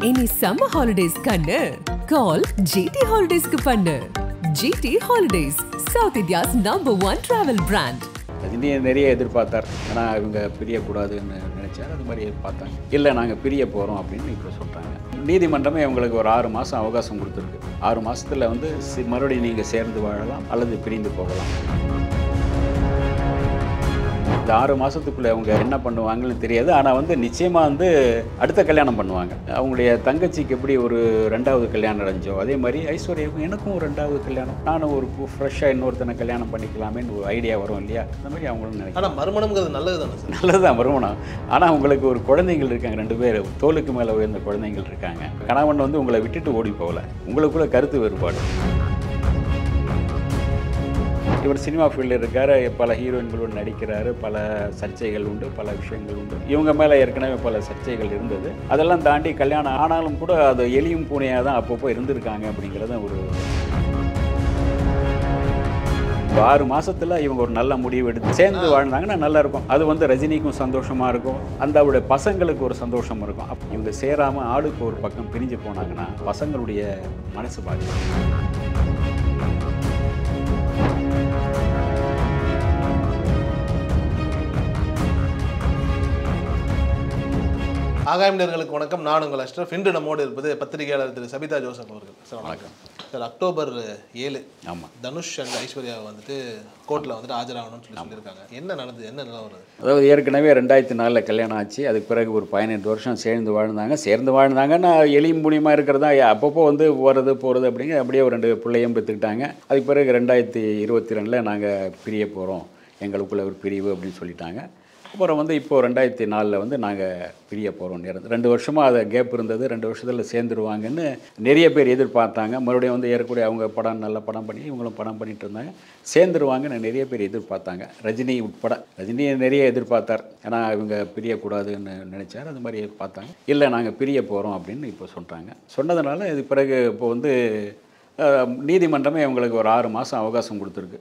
இனி summer holidays கண்ணு. Call GT ஹாலிடேஸ்க்கு பண்ணு. GT Holidays South India's number one travel brand ரஜினியை நிறைய எதிர்பார்த்தார். ஆனால் இவங்க பிரியக்கூடாதுன்னு நினைச்சார். அது மாதிரி எதிர்பார்த்தாங்க. இல்லை நாங்கள் பிரிய போகிறோம் அப்படின்னு இப்போ சொல்கிறாங்க நீதிமன்றமே அவங்களுக்கு ஒரு ஆறு மாதம் அவகாசம் கொடுத்துருக்கு. ஆறு மாதத்தில் வந்து சி- மறுபடியும் நீங்கள் சேர்ந்து வாழலாம் அல்லது பிரிந்து போகலாம். இந்த ஆறு மாதத்துக்குள்ளே அவங்க என்ன பண்ணுவாங்கன்னு தெரியாது. ஆனால் வந்து நிச்சயமாக வந்து அடுத்த கல்யாணம் பண்ணுவாங்க. அவங்களுடைய தங்கச்சிக்கு எப்படி ஒரு ரெண்டாவது கல்யாணம் நடந்துச்சோ அதே மாதிரி ஐஸ்வர்யாவுக்கும் எனக்கும் ஒரு ரெண்டாவது கல்யாணம். நானும் ஒரு ஃப்ரெஷ்ஷாக இன்னொருத்தனை கல்யாணம் பண்ணிக்கலாமேன்னு ஒரு ஐடியா வரும் இல்லையா? அந்த மாதிரி அவங்களும் நினைக்கிறாங்க ஆனால் மறுமணம்ங்கிறது நல்லது தானே சார்? நல்லதுதான் வருமானம் ஆனால் உங்களுக்கு ஒரு குழந்தைகள் இருக்காங்க ரெண்டு பேர். தோலுக்கு மேலே உயர்ந்த குழந்தைகள் இருக்காங்க. கணவன் வந்து உங்களை விட்டுட்டு ஓடி போகல. உங்களுக்குள்ள கருத்து வேறுபாடு. இவர் சினிமா ஃபீல்டில் இருக்கார் பல ஹீரோயின்களோடு நடிக்கிறார் பல சர்ச்சைகள் உண்டு பல விஷயங்கள் உண்டு. இவங்க மேலே ஏற்கனவே பல சர்ச்சைகள் இருந்தது. அதெல்லாம் தாண்டி கல்யாணம் ஆனாலும் கூட அது எலியும் பூனையாக தான் அப்பப்போ இருந்திருக்காங்க அப்படிங்கிறது ஒரு ஒரு ஆறு மாதத்தில் இவங்க ஒரு நல்ல முடிவு எடுத்து சேர்ந்து வாழ்ந்தாங்கன்னா நல்லா இருக்கும். அது வந்து ரஜினிக்கும் சந்தோஷமாக இருக்கும். அந்த அவருடைய பசங்களுக்கு ஒரு சந்தோஷம் இருக்கும். அப்போ இவங்க சேராமல் ஆளுக்கு ஒரு பக்கம் பிரிஞ்சு போனாங்கன்னா பசங்களுடைய மனசு பாதிக்கும். ஆகாயம் நேர்களுக்கு வணக்கம். நான் உங்கள் அஷ்ரஃப் இன்று நம்மோடு இருப்பது பத்திரிகையாளர் திரு சபிதா ஜோசப் அவர்கள். சார் வணக்கம். சார் அக்டோபர் ஏழு ஆமா. தனுஷ் அண்ட் ஐஸ்வர்யா வந்துட்டு கோர்ட்டில் வந்துட்டு ஆஜராகணும்னு சொல்லி சொல்லியிருக்காங்க. என்ன நடந்தது? என்ன நிலவரம் அதாவது ஏற்கனவே ரெண்டாயிரத்தி நாலில் கல்யாணம் ஆச்சு. அதுக்கு பிறகு ஒரு பதினெட்டு வருஷம் சேர்ந்து வாழ்ந்தாங்க. சேர்ந்து வாழ்ந்தாங்கன்னா எளியும் புனியமாக இருக்கிறதா? அப்பப்போ வந்து போகிறது போகிறது அப்படிங்க அப்படியே ஒரு ரெண்டு பிள்ளையும் பெற்றுக்கிட்டாங்க. அதுக்கு பிறகு ரெண்டாயிரத்தி இருபத்தி ரெண்டில் நாங்கள் பிரிய போகிறோம் எங்களுக்குள்ள ஒரு பிரிவு அப்படின்னு சொல்லிட்டாங்க. அப்புறம் வந்து இப்போது ரெண்டாயிரத்தி நாலில் வந்து நாங்கள் பிரிய போகிறோம் நேரம் ரெண்டு வருஷமாக அதை கேப் இருந்தது. ரெண்டு வருஷத்தில் சேர்ந்துருவாங்கன்னு நிறைய பேர் எதிர்பார்த்தாங்க. மறுபடியும் வந்து ஏறக்கூடிய அவங்க படம் நல்ல படம் பண்ணி இவங்களும் படம் பண்ணிட்டு இருந்தாங்க. சேர்ந்துருவாங்கன்னு நிறைய பேர் எதிர்பார்த்தாங்க. ரஜினி உட்பட ரஜினியை நிறைய எதிர்பார்த்தார். ஏன்னா இவங்க பிரியக்கூடாதுன்னு நினச்சார். அது மாதிரி பார்த்தாங்க. இல்லை நாங்கள் பிரிய போகிறோம் அப்படின்னு இப்போ சொல்கிறாங்க சொன்னதுனால இது பிறகு இப்போ வந்து நீதிமன்றமே இவங்களுக்கு ஒரு ஆறு மாதம் அவகாசம் கொடுத்துருக்கு.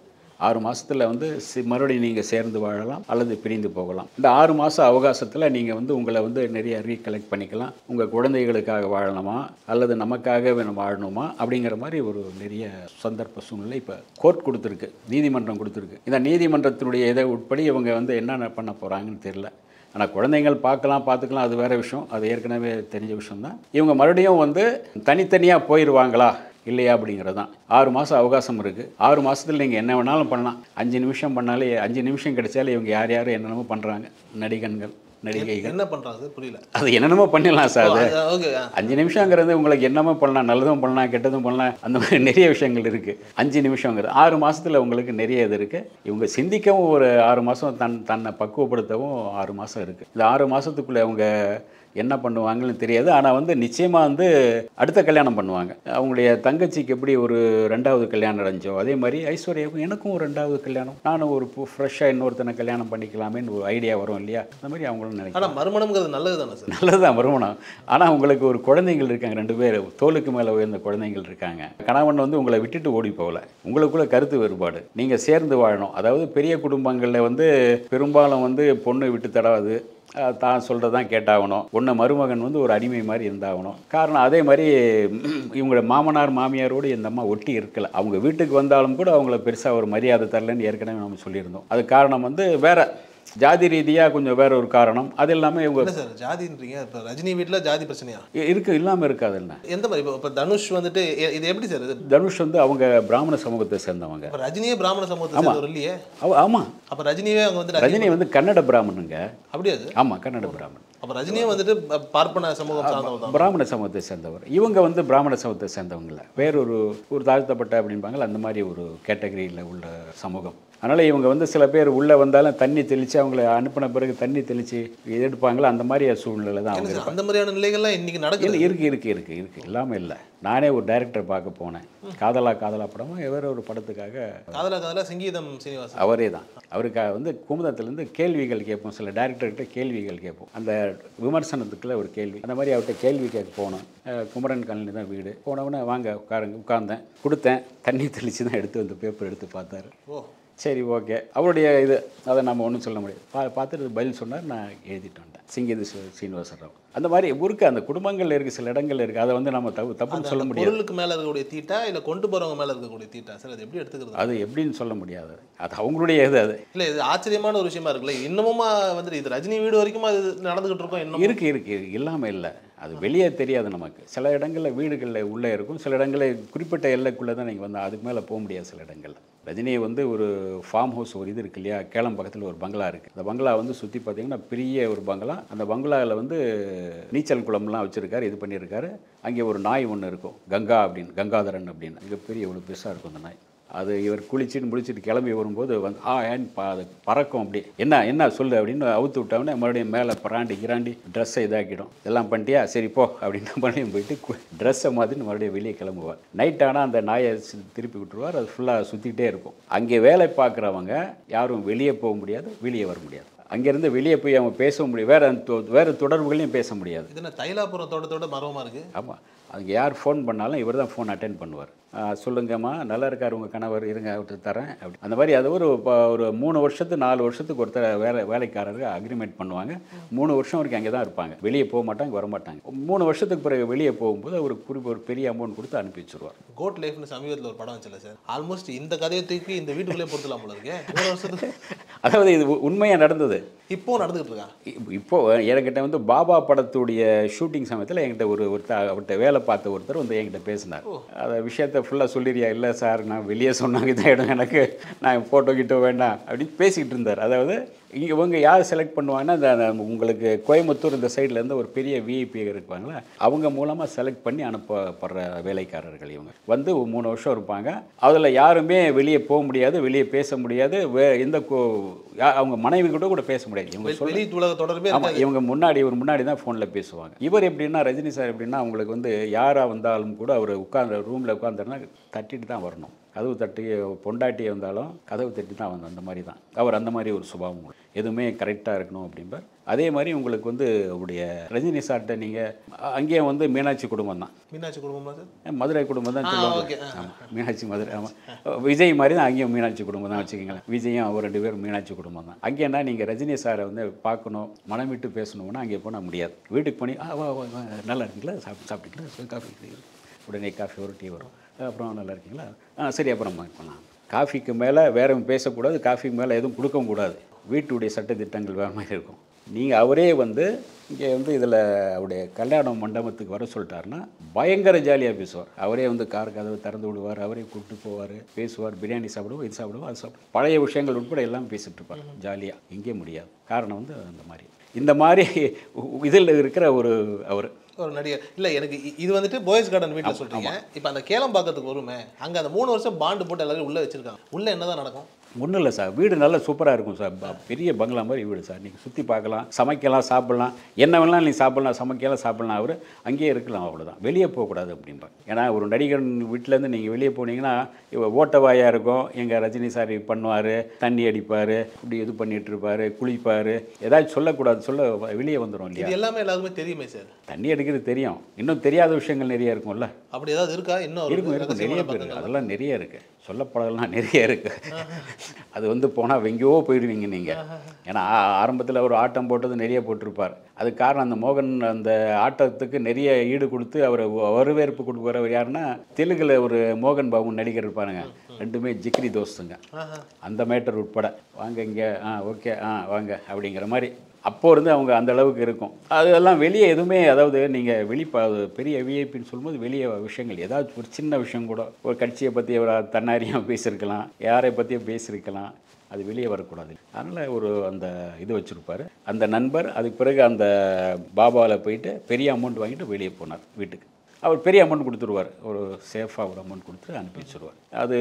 ஆறு மாதத்தில் வந்து மறுபடியும் நீங்கள் சேர்ந்து வாழலாம் அல்லது பிரிந்து போகலாம். இந்த ஆறு மாத அவகாசத்தில் நீங்கள் வந்து உங்களை வந்து நிறைய ரீகலெக்ட் பண்ணிக்கலாம். உங்கள் குழந்தைகளுக்காக வாழணுமா? அல்லது நமக்காக வேணும் வாழணுமா? அப்படிங்கிற மாதிரி ஒரு நிறைய சந்தர்ப்ப சூழ்நிலை இப்போ கோர்ட் கொடுத்துருக்கு. நீதிமன்றம் கொடுத்துருக்கு. இந்த நீதிமன்றத்தினுடைய இதை உட்படி இவங்க வந்து என்னென்ன பண்ண போகிறாங்கன்னு தெரில ஆனால் குழந்தைங்கள் பார்க்கலாம் பார்த்துக்கலாம் அது வேறு விஷயம். அது ஏற்கனவே தெரிஞ்ச விஷயம்தான். இவங்க மறுபடியும் வந்து தனித்தனியாக போயிடுவாங்களா இல்லையா அப்படிங்கிறது தான் ஆறு மாதம் அவகாசம் இருக்குது ஆறு மாதத்தில் நீங்கள் என்ன வேணாலும் பண்ணலாம். அஞ்சு நிமிஷம் பண்ணாலே அஞ்சு நிமிஷம் கிடைச்சாலே இவங்க யார் யார் என்னென்னமோ பண்ணுறாங்க நடிகன்கள் நடிகைகள். என்ன பண்ணுறாங்க புரியல. அது என்னென்னமோ பண்ணிடலாம் சார். அது அஞ்சு நிமிஷங்கிறது உங்களுக்கு என்னமோ பண்ணலாம் நல்லதும் பண்ணலாம் கெட்டதும் பண்ணலாம் அந்த மாதிரி நிறைய விஷயங்கள் இருக்குது அஞ்சு நிமிஷங்கிறது. ஆறு மாசத்துல உங்களுக்கு நிறைய இது இருக்குது இவங்க சிந்திக்கவும் ஒரு ஆறு மாதம் தன் தன்னை பக்குவப்படுத்தவும் ஆறு மாதம் இருக்குது இந்த ஆறு மாதத்துக்குள்ளே அவங்க என்ன பண்ணுவாங்கன்னு தெரியாது. ஆனால் வந்து நிச்சயமாக வந்து அடுத்த கல்யாணம் பண்ணுவாங்க. அவங்களுடைய தங்கச்சிக்கு எப்படி ஒரு ரெண்டாவது கல்யாணம் நடந்துச்சோ அதே மாதிரி ஐஸ்வர்யாவுக்கும் எனக்கும் ஒரு ரெண்டாவது கல்யாணம். நானும் ஒரு ஃப்ரெஷ்ஷாக இன்னொருத்தனை கல்யாணம் பண்ணிக்கலாமேன்னு ஒரு ஐடியா வரும் இல்லையா? அந்த மாதிரி அவங்களும் நினைக்கிறாங்க ஆனால் மறுமணம்ங்கிறது நல்லது தானே சார்? நல்லதுதான் வருமானம் ஆனால் உங்களுக்கு ஒரு குழந்தைகள் இருக்காங்க ரெண்டு பேர். தோலுக்கு மேலே உயர்ந்த குழந்தைகள் இருக்காங்க. கணவன் வந்து உங்களை விட்டுட்டு ஓடி போகல. உங்களுக்குள்ள கருத்து வேறுபாடு. நீங்கள் சேர்ந்து வாழணும். அதாவது பெரிய குடும்பங்களில் வந்து பெரும்பாலும் வந்து பொண்ணு விட்டு தடாது. தான் சொல்கிறதான் கேட்டாகணும். ஒன்று மருமகன் வந்து ஒரு அடிமை மாதிரி இருந்தாகணும். காரணம் அதே மாதிரி இவங்களோட மாமனார் மாமியாரோடு இந்த அம்மா ஒட்டி இருக்கலை. அவங்க வீட்டுக்கு வந்தாலும் கூட அவங்கள பெருசாக ஒரு மரியாதை தரலன்னு ஏற்கனவே நம்ம சொல்லியிருந்தோம். அது காரணம் வந்து வேறு ஜாதி ரீதியாக கொஞ்சம் வேற ஒரு காரணம். அது இல்லாமல் இவங்க சார் ஜாதின்றீங்க. இப்போ ரஜினி வீட்டில் ஜாதி பிரச்சனையா? இருக்கு. இல்லாமல் இருக்காது என்ன எந்த மாதிரி? இப்போ இப்போ தனுஷ் வந்துட்டு இது எப்படி சார் இது? தனுஷ் வந்து அவங்க பிராமண சமூகத்தை சேர்ந்தவங்க. ரஜினியே பிராமண சமூகத்தை இல்லையே? ஆமாம் அப்போ ரஜினியே அங்கே வந்துட்டு ரஜினி வந்து கன்னட பிராமணனுங்க. அப்படியா ஆமாம் கன்னட பிராமணன். அப்போ ரஜினியே வந்துட்டு பார்ப்பன சமூகம் பிராமண சமூகத்தை சேர்ந்தவர். இவங்க வந்து பிராமண சமூகத்தை சேர்ந்தவங்கள வேறொரு ஒரு தாழ்த்தப்பட்ட அப்படிம்பாங்கல்ல அந்த மாதிரி ஒரு கேட்டகரியில் உள்ள சமூகம். அதனால் இவங்க வந்து சில பேர் உள்ளே வந்தாலும் தண்ணி தெளித்து அவங்கள அனுப்பின பிறகு தண்ணி தெளித்து எடுப்பாங்களா அந்த மாதிரி சூழ்நிலை தான் அவங்க அந்த மாதிரியான நிலைகள்லாம் இன்னைக்கு நடக்குது? இல்லை இருக்கு இருக்கு இருக்கு இருக்கு. எல்லாமே இல்லை. நானே ஒரு டைரக்டர் பார்க்க போனேன். காதலா காதலா படமும் வேற ஒரு படத்துக்காக காதலா காதலா சங்கீதம் சீனிவாசன். அவரே தான். அவருக்காக வந்து குமுதத்துலேருந்து கேள்விகள் கேட்போம். சில டேரக்டர்கிட்ட கேள்விகள் கேட்போம். அந்த விமர்சனத்துக்குள்ள ஒரு கேள்வி. அந்த மாதிரி அவர்கிட்ட கேள்வி கேட்க போனோம். குமரன் காலனி தான் வீடு. போனவுடனே வாங்க உட்காருங்க. உட்கார்ந்தேன். கொடுத்தேன். தண்ணி தெளித்து தான் எடுத்து வந்து பேப்பர் எடுத்து பார்த்தாரு. ஓ. சரி ஓகே. அவருடைய இது அதை நம்ம ஒன்றும் சொல்ல முடியாது. பா பார்த்துட்டு பதில் சொன்னார் நான் எழுதிட்டு வந்தேன். சிங்கிது சு- சீனிவாச ராவ். அந்த மாதிரி இருக்கு அந்த குடும்பங்கள் இருக்குது சில இடங்கள் இருக்குது அதை வந்து நம்ம தப்பு தப்புன்னு சொல்ல முடியாது. பொருளுக்கு மேல இருக்கக்கூடிய தீட்டா இல்ல கொண்டு போறவங்க மேல இருக்கக்கூடிய தீட்டா? சார் அது எப்படி எடுத்துக்கிறது? அது எப்படின்னு சொல்ல முடியாது. அது அவங்களுடைய இது அது. இல்ல இது ஆச்சரியமான ஒரு விஷயமா இருக்குல்ல. இன்னமுமா வந்துட்டு இது ரஜினி வீடு வரைக்கும் அது நடந்துகிட்டு இருக்கோம் இன்னும் இருக்கு இருக்கு இருக்கு. இல்லாம இல்லை. அது வெளியே தெரியாது நமக்கு. சில இடங்களில் வீடுகளில் உள்ளே இருக்கும். சில இடங்களில் குறிப்பிட்ட எல்லைக்குள்ளே தான் நீங்கள் வந்து அதுக்கு மேலே போக முடியாது சில இடங்களில். ரஜினியை வந்து ஒரு ஃபார்ம் ஹவுஸ் ஒரு இது இருக்கு இல்லையா? கேளம் பக்கத்தில் ஒரு பங்களா இருக்குது அந்த பங்களா வந்து சுற்றி பார்த்தீங்கன்னா பெரிய ஒரு பங்களா. அந்த பங்களாவில் வந்து நீச்சல் குளம்லாம் வச்சுருக்காரு இது பண்ணியிருக்காரு. அங்கே ஒரு நாய் ஒன்று இருக்கும். கங்கா அப்படின்னு கங்காதரன் அப்படின்னு. மிகப்பெரிய இவ்வளோ பெருசாக இருக்கும் அந்த நாய். அது இவர் குளிச்சுட்டு முடிச்சுட்டு கிளம்பி வரும்போது வந்து ஆ ஏன் ப அது பறக்கும் அப்படி. என்ன என்ன சொல்லு? அப்படின்னு அவுத்து விட்டவொடனே மறுபடியும் மேலே பராண்டி கிராண்டி ட்ரெஸ்ஸை இதாக்கிடும். எல்லாம் பண்ணிட்டியா? சரி போ. அப்படின்னு மறுபடியும் போயிட்டு ட்ரெஸ்ஸை மாதிரி மறுபடியும் வெளியே கிளம்புவார். நைட் ஆனால் அந்த நாயை திருப்பி விட்டுருவார். அது ஃபுல்லாக சுற்றிக்கிட்டே இருக்கும். அங்கே வேலை பார்க்குறவங்க யாரும் வெளியே போக முடியாது வெளியே வர முடியாது. அங்கேருந்து வெளியே போய் அவங்க பேச முடியும் வேறு வேறு தொடர்புகளையும் பேச முடியாது. இது என்ன தைலாபுரம் தோட்டத்தோட மர்மமா இருக்கு? ஆமாம் அதுக்கு யார் ஃபோன் பண்ணாலும் இவர் தான் ஃபோன் அட்டென்ட் பண்ணுவார் சொல்லுங்கம்மா நல்லா இருக்கார் உங்கள் கணவர் இருங்க அவர்கிட்ட தரேன். அப்படி. அந்த மாதிரி அது ஒரு ப- ஒரு மூணு வருஷத்து நாலு வருஷத்துக்கு ஒருத்தர் வேலை வேலைக்காரருக்கு அக்ரிமெண்ட் பண்ணுவாங்க. மூணு வருஷம் வரைக்கும் அங்கே தான் இருப்பாங்க. வெளியே போக மாட்டாங்க வர மாட்டாங்க. மூணு வருஷத்துக்கு பிறகு வெளியே போகும்போது அவர் குறிப்பு ஒரு பெரிய அமௌண்ட் கொடுத்து அனுப்பி வச்சுருவார். கோட் லைஃப்னு சமீபத்தில் ஒரு படம் வச்சல சார்? ஆல்மோஸ்ட் இந்த கதையை தூக்கி இந்த வீட்டுக்குள்ளே பொறுத்தலாம் போல இருக்கே. மூணு வருஷத்துக்கு அதாவது இது உண்மையாக நடந்தது? இப்போ நடந்துகிட்டு இருக்கா? இப்- இப்போ என்கிட்ட வந்து பாபா படத்துடைய ஷூட்டிங் சமயத்தில் என்கிட்ட ஒரு ஒருத்தர் அவர்கிட்ட வேலை பார்த்த ஒருத்தர் வந்து என்கிட்ட பேசினார். அந்த விஷயத்த ஃபுல்லாக சொல்லிடுறியா? இல்லை சார் நான் வெளியே சொன்னாங்க இந்த இடம் எனக்கு. நான் ஃபோட்டோ கிட்ட வேண்டாம். அப்படின்னு பேசிக்கிட்டு இருந்தார். அதாவது இங்கே இவங்க யார் செலக்ட் பண்ணுவாங்கன்னா அந்த உங்களுக்கு கோயம்புத்தூர் இந்த சைட்லேருந்து ஒரு பெரிய விஐபி இருப்பாங்களா அவங்க மூலமாக செலக்ட் பண்ணி அனுப்பப்படுற வேலைக்காரர்கள் இவங்க. வந்து மூணு வருஷம் இருப்பாங்க. அதில் யாருமே வெளியே போக முடியாது வெளியே பேச முடியாது. வே எந்த கோ- அவங்க மனைவி கூட கூட பேச முடியாது. இவங்க சொல்ல உலக தொடர்பே ஆமா இவங்க முன்னாடி இவர் முன்னாடி தான் ஃபோனில் பேசுவாங்க. இவர் எப்படின்னா ரஜினி சார் எப்படின்னா அவங்களுக்கு வந்து யாராக வந்தாலும் கூட அவர் உட்கார்ந்த ரூமில் உட்காந்துருந்தா தட்டிட்டு தான் வரணும். கதவு தட்டி பொண்டாட்டி வந்தாலும் கதவு தட்டி தான் வந்து அந்த மாதிரி தான். அவர் அந்த மாதிரி ஒரு சுபாவம். எதுவுமே கரெக்டாக இருக்கணும் அப்படிம்பார். அதே மாதிரி உங்களுக்கு வந்து அவருடைய ரஜினி சார்கிட்ட நீங்கள் அங்கேயும் வந்து மீனாட்சி குடும்பம் தான். மீனாட்சி குடும்பமா சார்? மதுரை குடும்பம் தான். சொல்லுவாங்க. ஆமாம் மீனாட்சி மதுரை ஆமாம் விஜய் மாதிரி தான் அங்கேயும் மீனாட்சி குடும்பம் தான் வச்சுக்கோங்களேன். விஜயும் அவர் ரெண்டு பேரும் மீனாட்சி குடும்பம் தான். அங்கேன்னா நீங்கள் ரஜினி சாரை வந்து பார்க்கணும் மனம் விட்டு பேசணும்னா அங்கே போனால் முடியாது. வீட்டுக்கு போனி நல்லா இருக்கீங்களா? சாப்பிட்டு சாப்பிட்டீங்களா? குடிக்கிறீங்க உடனே காஃபி ஒரு டீ வரும் அப்புறம் நல்லா இருக்கீங்களா ஆ சரி அப்புறம் பண்ணலாம். காஃபிக்கு மேலே வேற பேசக்கூடாது காஃபிக்கு மேலே எதுவும் கொடுக்கவும் கூடாது. வீட்டுடைய சட்டத்திட்டங்கள் வேறு மாதிரி இருக்கும். நீங்கள் அவரே வந்து இங்கே வந்து இதில் அவருடைய கல்யாண மண்டபத்துக்கு வர சொல்லிட்டாருன்னா பயங்கர ஜாலியாக பேசுவார். அவரே வந்து கார் கதவை திறந்து விடுவார் அவரே கூப்பிட்டு போவார் பேசுவார் பிரியாணி சாப்பிடுவோம் இது சாப்பிடுவோம் அது சாப்பிடுவோம். பழைய விஷயங்கள் உட்பட எல்லாம் பேசிட்டு இருப்பார் ஜாலியாக இங்கே முடியாது. காரணம் வந்து அந்த மாதிரி. இந்த மாதிரி இதில் இருக்கிற ஒரு அவர் ஒரு நடிகர். இல்ல எனக்கு இது வந்துட்டு பாய்ஸ் கார்டன் வீட்ல சொல்றீங்க. இப்போ அந்த கேளம்பாக்கத்துக்கு வருமே அங்க அந்த மூணு வருஷம் பாண்டு போட்டு எல்லாரும் உள்ள வச்சிருக்காங்க. உள்ள என்னதான் நடக்கும்? ஒன்றும் இல்லை சார். வீடு நல்லா சூப்பராக இருக்கும் சார். பெரிய பங்களா மாதிரி வீடு சார். நீங்கள் சுற்றி பார்க்கலாம் சமைக்கலாம் சாப்பிட்லாம். என்ன வேணாலும் நீ சாப்பிட்லாம் சமைக்கலாம் சாப்பிட்லாம். அவர் அங்கேயே இருக்கலாம் அவ்வளோதான் வெளியே போகக்கூடாது அப்படிம்பார் ஏன்னா ஒரு நடிகர் வீட்டிலேருந்து நீங்கள் வெளியே போனீங்கன்னா இவ ஓட்டவாயாக இருக்கும். எங்கள் ரஜினி சார் பண்ணுவார். தண்ணி அடிப்பார். இப்படி இது பண்ணிட்டு இருப்பாரு. குளிப்பார். ஏதாச்சும் சொல்லக்கூடாது. சொல்ல வெளியே வந்துடும் இல்லையா? எல்லாமே எல்லாருக்குமே தெரியுமே சார். தண்ணி அடிக்கிறது தெரியும். இன்னும் தெரியாத விஷயங்கள் நிறைய இருக்கும்ல? அப்படி ஏதாவது இருக்கா? இன்னும் இருக்கும் இருக்கும். நிறைய பேர். அதெல்லாம் நிறைய இருக்குது சொல்லப்படலாம் நிறைய இருக்குது அது வந்து போனால் எங்கேயோ போயிடுவீங்க நீங்கள் ஏன்னா ஆரம்பத்தில் ஒரு ஆட்டம் போட்டது நிறைய போட்டிருப்பார். அதுக்கு காரணம் அந்த மோகன் அந்த ஆட்டத்துக்கு நிறைய ஈடு கொடுத்து அவர் வரவேற்பு கொடுக்குறவர் யாருன்னா தெலுங்குல ஒரு மோகன் பாபு நடிகர் இருப்பாருங்க. ரெண்டுமே ஜிக்ரி தோஸ்துங்க. அந்த மேட்டர் உட்பட. வாங்க இங்கே ஆ ஓகே ஆ வாங்க அப்படிங்கிற மாதிரி. அப்போ இருந்து அவங்க அந்த அளவுக்கு இருக்கும். அதெல்லாம் வெளியே எதுவுமே அதாவது நீங்கள் வெளிப்பா பெரிய விஐபின்னு சொல்லும்போது வெளியே விஷயங்கள். ஏதாச்சும் ஒரு சின்ன விஷயம் கூட ஒரு கட்சியை பற்றி ஒரு தன்னாரியாக பேசியிருக்கலாம் யாரை பற்றியும் பேசியிருக்கலாம் அது வெளியே வரக்கூடாது. அதனால் ஒரு அந்த இது வச்சுருப்பாரு. அந்த நண்பர் அதுக்கு பிறகு அந்த பாபாவில் போயிட்டு பெரிய அமௌண்ட் வாங்கிட்டு வெளியே போனார் வீட்டுக்கு. அவர் பெரிய அமௌண்ட் கொடுத்துருவார். ஒரு சேஃபாக ஒரு அமௌண்ட் கொடுத்து அனுப்பி வச்சுருவார். அது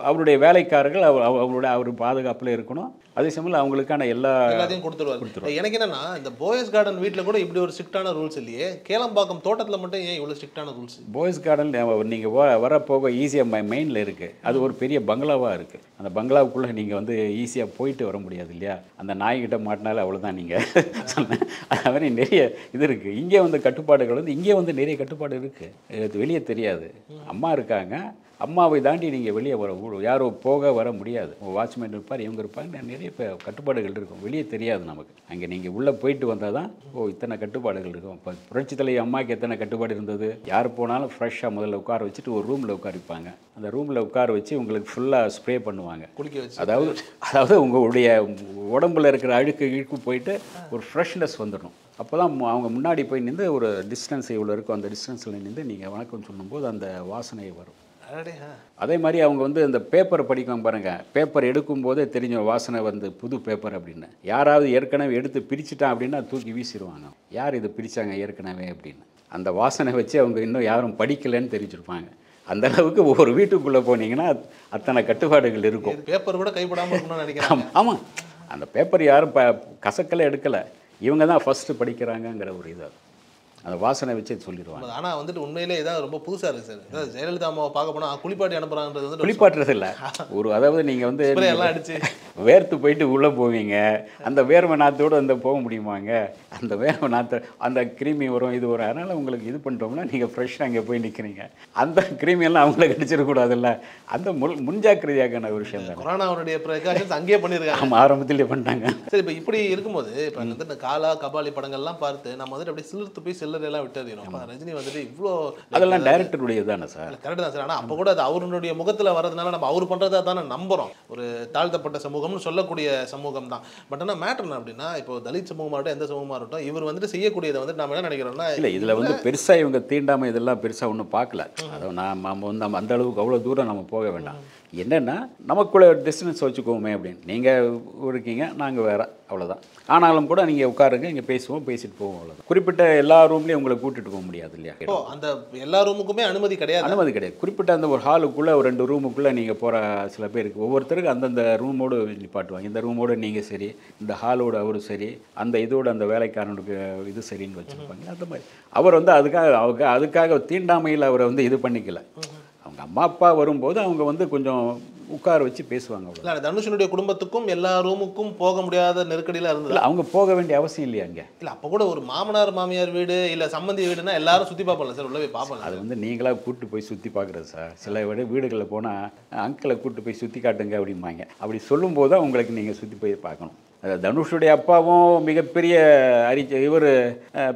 அவருடைய வேலைக்காரர்கள் அவர் அவர்- அவருடைய அவர் பாதுகாப்பில் இருக்கணும். அதே சமயம் அவங்களுக்கான எல்லா எல்லாத்தையும் கொடுத்துருவாரு. எனக்கு என்னன்னா இந்த பாய்ஸ் கார்டன் வீட்ல கூட இப்படி ஒரு ஸ்ட்ரிக்டான ரூல்ஸ் இல்லையே. கேளம்பாக்கம் தோட்டத்துல மட்டும் ஏன் இவ்வளவு ஸ்ட்ரிக்டான ரூல்ஸ் பாய்ஸ் கார்டன் நீங்கள் வ வர போக ஈஸியாக மை மெயினில் இருக்குது அது ஒரு பெரிய பங்களாவாக இருக்குது அந்த பங்களாவுக்குள்ளே நீங்கள் வந்து ஈஸியாக போயிட்டு வர முடியாது இல்லையா? அந்த நாய்கிட்ட மாட்டினாலே அவ்வளோதான் நீங்கள் சொன்னேன் அது மாதிரி நிறைய இது இருக்குது இங்கே வந்து கட்டுப்பாடுகள் வந்து இங்கே வந்து நிறைய கட்டுப்பாடு இருக்குது எனக்கு வெளியே தெரியாது. அம்மா இருக்காங்க. அம்மாவை தாண்டி நீங்கள் வெளியே வர யாரோ போக வர முடியாது. வாட்ச்மேன் இருப்பார் இவங்க இருப்பாங்க நிறைய இப்போ கட்டுப்பாடுகள் இருக்கும். வெளியே தெரியாது நமக்கு. அங்கே நீங்கள் உள்ளே போயிட்டு வந்தால் தான் ஓ இத்தனை கட்டுப்பாடுகள் இருக்கும். இப்போ புரட்சி தலைவி அம்மாவுக்கு எத்தனை கட்டுப்பாடு இருந்தது? யார் போனாலும் ஃப்ரெஷ்ஷாக முதல்ல உட்கார வச்சுட்டு ஒரு ரூமில் உட்கார வைப்பாங்க அந்த ரூமில் உட்கார வச்சு உங்களுக்கு ஃபுல்லாக ஸ்ப்ரே பண்ணுவாங்க. குளிக்க வச்சு அதாவது அதாவது உங்களுடைய உடம்புல இருக்கிற அழுக்கு இழுக்கு போயிட்டு ஒரு ஃப்ரெஷ்னஸ் வந்துடும் அப்போ தான் அவங்க முன்னாடி போய் நின்று ஒரு டிஸ்டன்ஸ் இவ்வளோ இருக்கும் அந்த டிஸ்டன்ஸில் நின்று நீங்கள் வணக்கம் சொல்லும்போது அந்த வாசனை வரும். அதே மாதிரி அவங்க வந்து இந்த பேப்பர் படிக்கும் பாருங்க. பேப்பர் எடுக்கும்போதே தெரிஞ்ச வாசனை வந்து புது பேப்பர் அப்படின்னு. யாராவது ஏற்கனவே எடுத்து பிரிச்சுட்டான் அப்படின்னா தூக்கி வீசிடுவாங்க. யார் இது பிரிச்சாங்க ஏற்கனவே அப்படின்னு. அந்த வாசனை வச்சு அவங்க இன்னும் யாரும் படிக்கலைன்னு தெரிஞ்சிருப்பாங்க. அந்த அளவுக்கு ஒவ்வொரு வீட்டுக்குள்ளே போனீங்கன்னா அத்தனை கட்டுப்பாடுகள் இருக்கும். பேப்பர் கூட கைப்படாம இருக்கணும்னு நினைக்கிறேன் ஆமா- ஆமாம் அந்த பேப்பர் யாரும் ப கசக்கலை எடுக்கலை. இவங்க தான் ஃபஸ்ட்டு படிக்கிறாங்கங்கிற ஒரு இது. அந்த வாசனை வச்சு சொல்லிடுவாங்க. ஆனா வந்துட்டு உண்மையிலே இதான் ரொம்ப புதுசா இருக்கு சார். அதாவது ஜெயலலிதா அம்மாவை பார்க்க போனா குளிப்பாட்டி அனுப்புறான்றது வந்து குளிப்பாட்டுறது இல்லை. ஒரு அதாவது நீங்கள் வந்து எல்லாம் அடிச்சு. வேர்த்து போயிட்டு உள்ளே போவீங்க. அந்த வேர்வை நாத்தோடு அந்த போக முடியுமாங்க? அந்த வேர்வை நாற்று அந்த கிருமி வரும் இது வரும். அதனால் உங்களுக்கு இது பண்ணிட்டோம்னா நீங்கள் ஃப்ரெஷ்ஷாக அங்கே போய் நிற்கிறீங்க அந்த கிருமி எல்லாம் அவங்கள கடிச்சிடக்கூடாதுல்ல. அந்த முன் முன்ஜாக்கிரதையாக்கான ஒரு விஷயம் தானே. கொரோனாவுடைய ப்ரிகாஷன்ஸ் அங்கேயே பண்ணியிருக்காங்க ஆமாம் ஆரம்பத்திலே பண்ணிட்டாங்க சரி இப்போ இப்படி இருக்கும்போது இப்போ வந்து இந்த காலா கபாலி படங்கள்லாம் பார்த்து நம்ம வந்துட்டு அப்படியே சிலிர்த்து போய் சில்லறை எல்லாம் விட்டுறோம் அப்ப ரஜினி வந்துட்டு இவ்வளோ அதெல்லாம் டைரக்டருடைய தானே சார்? கரெக்ட் தான் சார். ஆனால் அப்போ கூட அது அவருடைய முகத்தில் வர்றதுனால நம்ம அவர் பண்ணுறதா தானே நம்புறோம். ஒரு தாழ்த்தப்பட்ட சமூகம்னு சொல்லக்கூடிய சமூகம் தான். பட் ஆனால் மேட்டர் அப்படின்னா இப்போ தலித் சமூகமாக இருக்கட்டும் எந்த சமூகமாக இருக்கட்டும் இவர் வந்துட்டு செய்யக்கூடியதை வந்துட்டு நம்ம என்ன நினைக்கிறோம்னா இல்லை இதில் வந்து பெருசாக இவங்க தீண்டாமல் இதெல்லாம் பெருசாக ஒன்றும் பார்க்கல. அதை நான் நம்ம வந்து நம்ம அந்த அளவுக்கு அவ்வளோ தூரம் நம்ம போக வேண்டாம். என்னென்னா நமக்குள்ள டிஸ்டன்ஸ் வச்சுக்கோமே அப்படின்னு. நீங்கள் இருக்கீங்க நாங்கள் வேற அவ்வளோதான் ஆனாலும் கூட நீங்கள் உட்காருங்க இங்கே பேசுவோம் பேசிட்டு போவோம் அவ்வளோதான் குறிப்பிட்ட எல்லா ரூம்லேயும் உங்களை கூட்டிட்டு போக முடியாது இல்லையா? அந்த எல்லா ரூமுக்குமே அனுமதி கிடையாது? அனுமதி கிடையாது. குறிப்பிட்ட அந்த ஒரு ஹாலுக்குள்ளே ஒரு ரெண்டு ரூமுக்குள்ளே நீங்கள் போகிற சில பேருக்கு ஒவ்வொருத்தருக்கு அந்தந்த ரூமோடு நிப்பாட்டுவாங்க. இந்த ரூமோடு நீங்கள் சரி இந்த ஹாலோட அவரு சரி அந்த இதோட அந்த வேலைக்காரனுக்கு இது சரின்னு வச்சுருப்பாங்க. அந்த மாதிரி. அவர் வந்து அதுக்காக அவங்க அதுக்காக தீண்டாமையில் அவரை வந்து இது பண்ணிக்கல. அவங்க அம்மா அப்பா வரும்போது அவங்க வந்து கொஞ்சம் உட்கார வச்சு பேசுவாங்க அவ்வளோ இல்லை தனுஷனுடைய குடும்பத்துக்கும் எல்லா ரூமுக்கும் போக முடியாத நெருக்கடியில் இருந்தது? அவங்க போக வேண்டிய அவசியம் இல்லையா அங்கே? இல்லை அப்போ கூட ஒரு மாமனார் மாமியார் வீடு இல்லை சம்பந்தி வீடுனா எல்லாரும் சுற்றி பார்ப்போம்ல சார் உள்ள போய் பார்ப்போம்ல அது வந்து நீங்களாக கூட்டு போய் சுற்றி பார்க்குறது சார். சில விட வீடுகளில் போனால் அங்கிளை கூட்டு போய் சுற்றி காட்டுங்க அப்படிம்பாங்க. அப்படி சொல்லும்போது தான் உங்களுக்கு நீங்கள் சுற்றி போய் பார்க்கணும். தனுஷுடைய அப்பாவும் மிகப்பெரிய அறிச்ச இவர்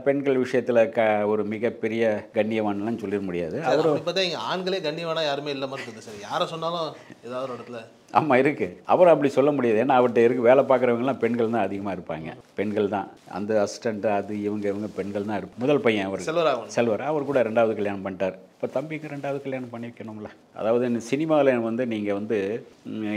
பெண்கள் விஷயத்தில் க ஒரு மிகப்பெரிய கண்ணியவான்லாம் சொல்லிட முடியாது. அப்படி பார்த்தா இங்கே ஆண்களே கண்ணியமான யாருமே இல்லாமல் இருக்குது சார். யாரை சொன்னாலும் ஏதாவது ஒரு இடத்துல. ஆமாம் இருக்குது அவர் அப்படி சொல்ல முடியாது. ஏன்னா அவர்கிட்ட இருக்கு வேலை பார்க்குறவங்கலாம் பெண்கள் தான் அதிகமாக இருப்பாங்க. பெண்கள் தான். அந்த அசிஸ்டண்ட்டு அது இவங்க இவங்க பெண்கள் தான் இருப்பாங்க. முதல் பையன் அவர். செல்வராகவன். செல்வர். அவர் கூட ரெண்டாவது கல்யாணம் பண்ணிட்டார். இப்போ தம்பிக்கு ரெண்டாவது கல்யாணம் பண்ணி வைக்கணும்ல. அதாவது சினிமாவில் வந்து நீங்கள் வந்து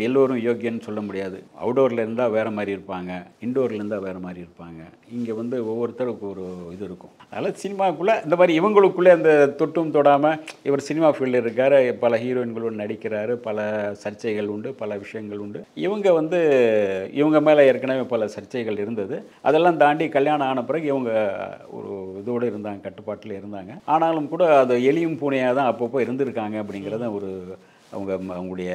எல்லோரும் யோக்கியன்னு சொல்ல முடியாது. அவுடோரில் இருந்தால் வேறு மாதிரி இருப்பாங்க. இன்டோரில் இருந்தால் வேறு மாதிரி இருப்பாங்க. இங்கே வந்து ஒவ்வொருத்தருக்கு ஒரு இது இருக்கும். அதனால் சினிமாவுக்குள்ளே இந்த மாதிரி இவங்களுக்குள்ளே அந்த தொட்டும் தொடாமல் இவர் சினிமா ஃபீல்டில் இருக்கார். பல ஹீரோயின்களோடு நடிக்கிறாரு. பல சர்ச்சைகள் உண்டு. பல பல விஷயங்கள் உண்டு. இவங்க வந்து இவங்க மேலே ஏற்கனவே பல சர்ச்சைகள் இருந்தது. அதெல்லாம் தாண்டி கல்யாணம் ஆன பிறகு இவங்க ஒரு இதோடு இருந்தாங்க கட்டுப்பாட்டில் இருந்தாங்க. ஆனாலும் கூட அது எலியும் பூனையாக தான் அப்பப்போ இருந்திருக்காங்க அப்படிங்கிறத ஒரு அவங்க ம- அவங்களுடைய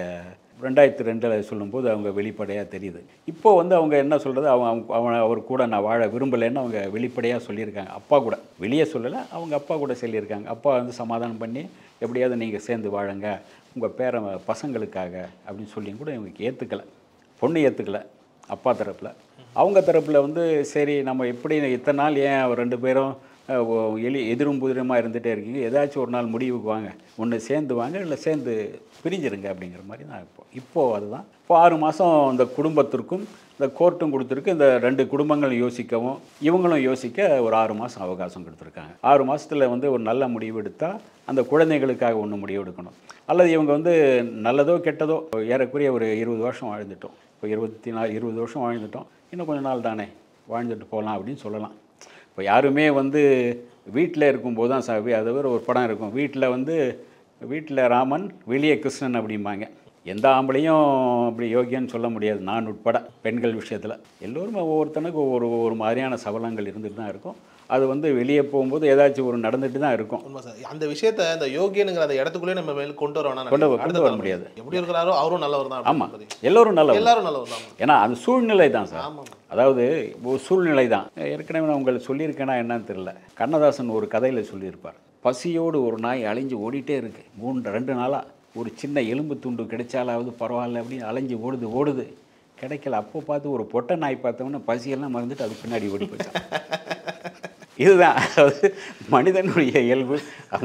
ரெண்டாயிரத்தி ரெண்டில் சொல்லும்போது அவங்க வெளிப்படையாக தெரியுது. இப்போ வந்து அவங்க என்ன சொல்கிறது அவங்க அவங்க அவன் அவர் கூட நான் வாழ விரும்பலைன்னு அவங்க வெளிப்படையாக சொல்லியிருக்காங்க. அப்பா கூட. வெளியே சொல்லலை அவங்க அப்பா கூட சொல்லியிருக்காங்க. அப்பா வந்து சமாதானம் பண்ணி எப்படியாவது நீங்கள் சேர்ந்து வாழுங்க. உங்கள் பேர பசங்களுக்காக அப்படின்னு சொல்லியும் கூட இவங்க ஏற்றுக்கலை பொண்ணு ஏற்றுக்கல அப்பா தரப்பில். அவங்க தரப்பில் வந்து சரி நம்ம எப்படி இத்தனை நாள் ஏன் ரெண்டு பேரும் எலி எதிரும் புதிரமாக இருந்துகிட்டே இருக்கீங்க. ஏதாச்சும் ஒரு நாள் முடிவுக்கு வாங்க. ஒன்று சேர்ந்து வாங்க இல்லை சேர்ந்து பிரிஞ்சிருங்க அப்படிங்கிற மாதிரி தான் இப்போ. இப்போது அதுதான். இப்போ ஆறு மாதம் இந்த குடும்பத்திற்கும் இந்த கோர்ட்டும் கொடுத்துருக்கு. இந்த ரெண்டு குடும்பங்கள் யோசிக்கவும் இவங்களும் யோசிக்க ஒரு ஆறு மாதம் அவகாசம் கொடுத்துருக்காங்க. ஆறு மாதத்தில் வந்து ஒரு நல்ல முடிவு எடுத்தால் அந்த குழந்தைகளுக்காக ஒன்று முடிவு எடுக்கணும். அல்லது இவங்க வந்து நல்லதோ கெட்டதோ ஏறக்குறைய ஒரு இருபது வருஷம் வாழ்ந்துட்டோம். இப்போ இருபத்தி நாலு இருபது வருஷம் வாழ்ந்துட்டோம். இன்னும் கொஞ்ச நாள் தானே வாழ்ந்துட்டு போகலாம் அப்படின்னு சொல்லலாம். இப்போ யாருமே வந்து வீட்டில் இருக்கும்போது தான் சாவி அது வேறு ஒரு படம் இருக்கும். வீட்டில் வந்து வீட்டில் ராமன் வெளியே கிருஷ்ணன் அப்படிம்பாங்க. எந்த ஆம்பளையும் அப்படி யோகியன்னு சொல்ல முடியாது. நான் உட்பட பெண்கள் விஷயத்தில். எல்லோருமே ஒவ்வொருத்தனுக்கு ஒவ்வொரு ஒரு மாதிரியான சபலங்கள் இருந்துட்டு தான் இருக்கும். அது வந்து வெளியே போகும்போது ஏதாச்சும் ஒரு நடந்துட்டு தான் இருக்கும். உண்மை சார். அந்த விஷயத்த அந்த யோகியனுங்கிற அந்த இடத்துக்குள்ளே நம்ம மேல் கொண்டு வர வேணாம் கொண்டு. கொண்டு வர. முடியாது. எப்படி இருக்கிறாரோ அவரும் நல்லவர் தான் ஆமாம் எல்லோரும் நல்ல எல்லாரும் நல்லவர் தான். ஏன்னா அது சூழ்நிலை தான் சார். அதாவது ஒரு சூழ்நிலை தான். ஏற்கனவே நான் உங்களுக்கு சொல்லியிருக்கேனா என்னன்னு தெரியல. கண்ணதாசன் ஒரு கதையில் சொல்லியிருப்பார். பசியோடு ஒரு நாய் அழிஞ்சு ஓடிட்டே இருக்கு. மூன்று ரெண்டு நாளாக ஒரு சின்ன எலும்பு துண்டு கிடைச்சாலாவது பரவாயில்ல அப்படின்னு அலைஞ்சு ஓடுது ஓடுது. கிடைக்கல. அப்போ பார்த்து ஒரு பொட்டை நாய் பார்த்தோம்னா பசியெல்லாம் மறந்துட்டு அது பின்னாடி ஓடி போச்சான் இதுதான். அதாவது மனிதனுடைய இயல்பு.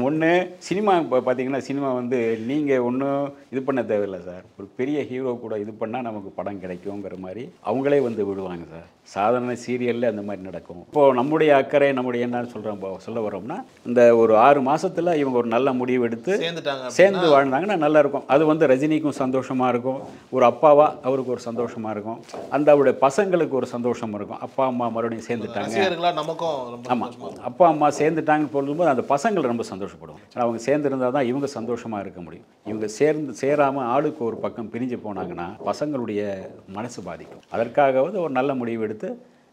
ஒன்று சினிமா இப்போ பார்த்தீங்கன்னா சினிமா வந்து நீங்கள் ஒன்றும் இது பண்ண தேவையில்லை சார். ஒரு பெரிய ஹீரோ கூட இது பண்ணால் நமக்கு படம் கிடைக்குங்கிற மாதிரி அவங்களே வந்து விடுவாங்க சார். சாதாரண சீரியலில் அந்த மாதிரி நடக்கும். இப்போது நம்முடைய அக்கறை நம்முடைய என்னன்னு சொல்கிறோம் சொல்ல வரோம்னா இந்த ஒரு ஆறு மாசத்துல இவங்க ஒரு நல்ல முடிவு எடுத்து சேர்ந்து வாழ்ந்தாங்கன்னா நல்லா இருக்கும். அது வந்து ரஜினிக்கும் சந்தோஷமாக இருக்கும். ஒரு அப்பாவா அவருக்கு ஒரு சந்தோஷமாக இருக்கும். அந்த அவருடைய பசங்களுக்கு ஒரு சந்தோஷம் இருக்கும். அப்பா அம்மா மறுபடியும் சேர்ந்துட்டாங்க. ஆமாம். அப்பா அம்மா சேர்ந்துட்டாங்கன்னு சொல்லும்போது அந்த பசங்கள் ரொம்ப சந்தோஷப்படுவாங்க. ஏன்னா அவங்க சேர்ந்துருந்தால் தான் இவங்க சந்தோஷமாக இருக்க முடியும். இவங்க சேர்ந்து சேராமல் ஆளுக்கு ஒரு பக்கம் பிரிஞ்சு போனாங்கன்னா பசங்களுடைய மனசு பாதிக்கும். அதற்காகவது ஒரு நல்ல முடிவு எடுத்து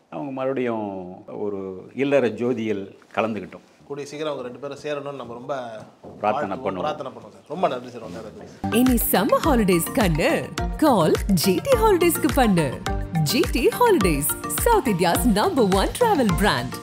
அவங்க மறுபடியும் ஒரு இல்லற ஜோதியில் கலந்துக்கிட்டோம். கூடிய சீக்கிரம் அவங்க ரெண்டு பேரும் சேரணும்னு நம்ம ரொம்ப பிரார்த்தனை பண்ணுவோம். பிரார்த்தனை பண்ணுவோம் சார். ரொம்ப நன்றி சார். வந்து இனி சம்மர் ஹாலிடேஸ் கண்ணு. கால் ஜிடி ஹாலிடேஸ்க்கு பண்ணு. GT Holidays South India's number one travel brand